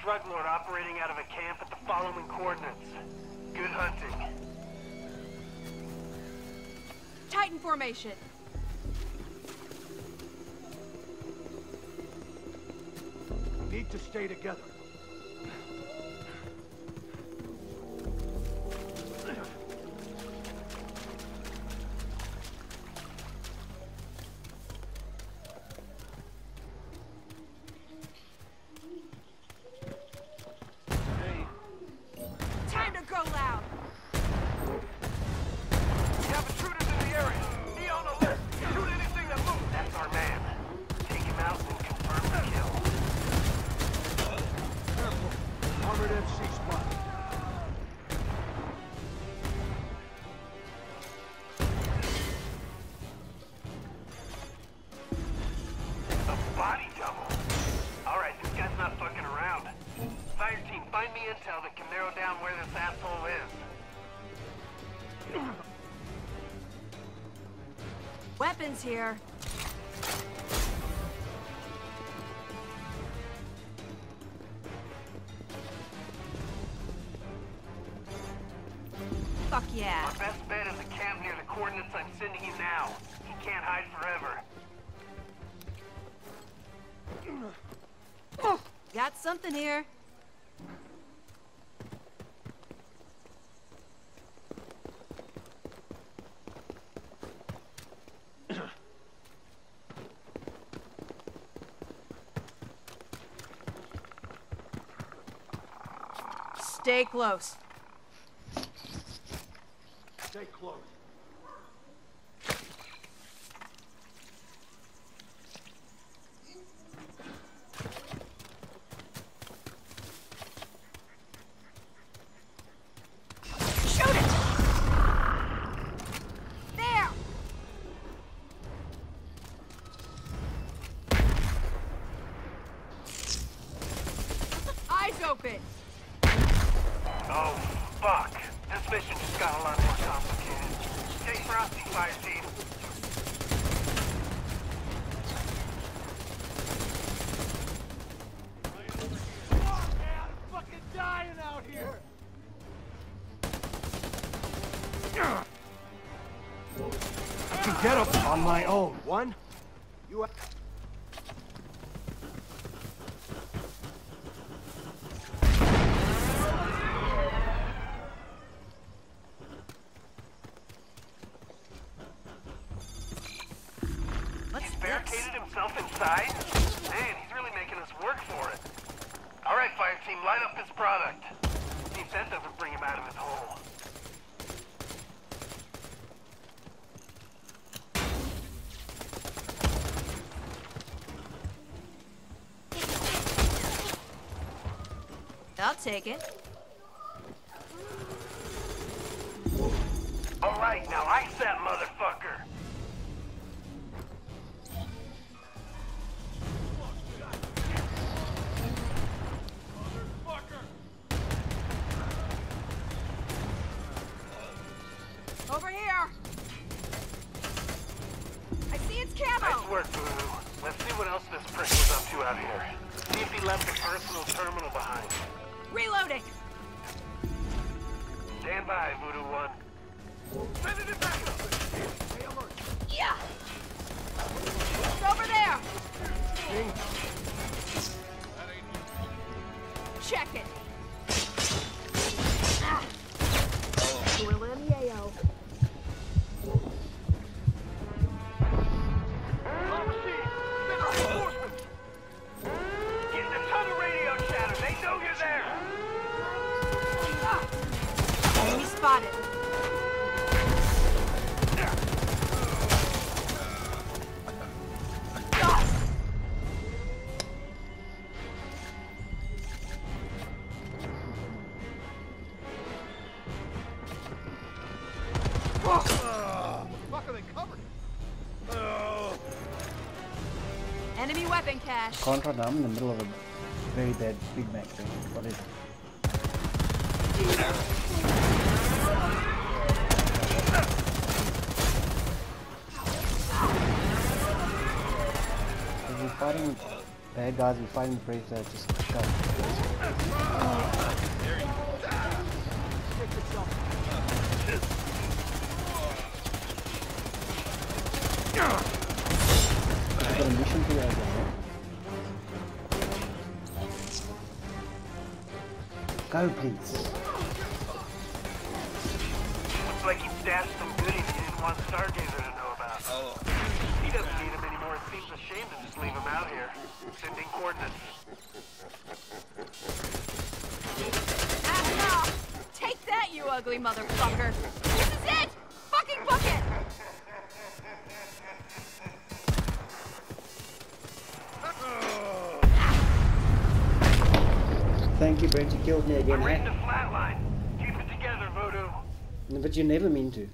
drug lord operating out of a camp at the following coordinates. Good hunting. Titan formation. We need to stay together. Weapons here. Fuck yeah. Our best bet is a camp near the coordinates I'm sending you now. He can't hide forever. Got something here. Stay close. Stay close. Shoot it! There! Eyes open! Oh, fuck. This mission just got a lot more complicated. Stay frosty, fire team. fucking dying out here! I can get up on my own. One, you... What's He's this? Barricaded himself inside? Man, he's really making us work for it. All right, fire team, line up this product. See if that doesn't bring him out of his hole. I'll take it. All right, now ice that motherfucker. Over here! I see its camo! Nice work, Voodoo. Let's see what else this prick was up to out here. See if he left a personal terminal behind. Reloading! Stand by, Voodoo 1. Sending it back up! Stay alert. Yeah! It's over there! Check it! They covered? Enemy weapon cache. Contra now I'm in the middle of a very bad Big Mac thing. What is it? If we're fighting bad guys, we're fighting brave guys, just shut. I've got a mission for you as well. Go, please. Stashed some goodies he didn't want Stargazer to know about. Oh. He doesn't need them anymore. It seems a shame to just leave him out here. Sending coordinates. That's enough! Take that, you ugly motherfucker! This is it! Fucking book it! Thank you, Brent. You killed me again, I'm eh ready eh? to flatline. Keep it together, Voodoo. No, But you never mean to.